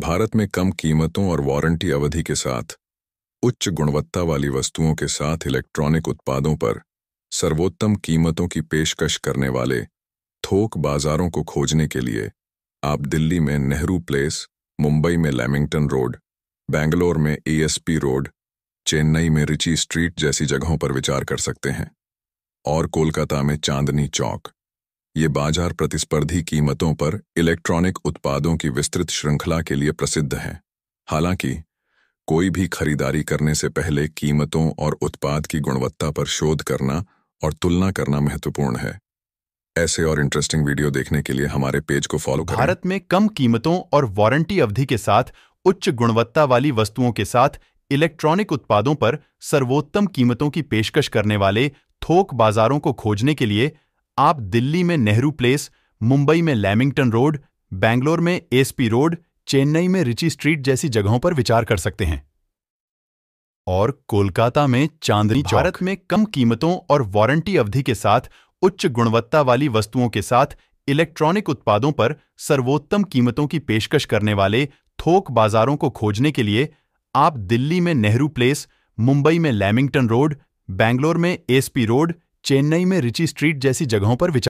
भारत में कम कीमतों और वारंटी अवधि के साथ, उच्च गुणवत्ता वाली वस्तुओं के साथ इलेक्ट्रॉनिक उत्पादों पर सर्वोत्तम कीमतों की पेशकश करने वाले थोक बाजारों को खोजने के लिए आप दिल्ली में नेहरू प्लेस, मुंबई में लैमिंगटन रोड, बेंगलोर में एएसपी रोड, चेन्नई में रिची स्ट्रीट जैसी जगहों पर विचार कर सकते हैं। और कोलकाता में चांदनी चौक। ये बाज़ार प्रतिस्पर्धी कीमतों पर इलेक्ट्रॉनिक उत्पादों की विस्तृत श्रृंखला के लिए प्रसिद्ध हैं। हालाँकि, कोई भी खरीदारी करने से पहले कीमतों और उत्पाद की गुणवत्ता पर शोध करना और तुलना करना महत्वपूर्ण है। ऐसे और इंटरेस्टिंग वीडियो देखने के लिए हमारे पेज को फॉलो करें। भारत में कम कीमतों और वारंटी अवधि के साथ उच्च गुणवत्ता वाली वस्तुओं के साथ इलेक्ट्रॉनिक उत्पादों पर सर्वोत्तम कीमतों की पेशकश करने वाले थोक बाजारों को खोजने के लिए आप दिल्ली में नेहरू प्लेस मुंबई में लैमिंगटन रोड बैंगलोर में एसपी रोड चेन्नई में रिची स्ट्रीट जैसी जगहों पर विचार कर सकते हैं। और कोलकाता में चांदनी भारत में कम कीमतों और वारंटी अवधि के साथ उच्च गुणवत्ता वाली वस्तुओं के साथ इलेक्ट्रॉनिक उत्पादों पर सर्वोत्तम कीमतों की पेशकश करने वाले थोक बाजारों को खोजने के लिए आप दिल्ली में नेहरू प्लेस मुंबई में लैमिंगटन रोड बैंगलोर में एसपी रोड चेन्नई में रिची स्ट्रीट जैसी जगहों पर विचार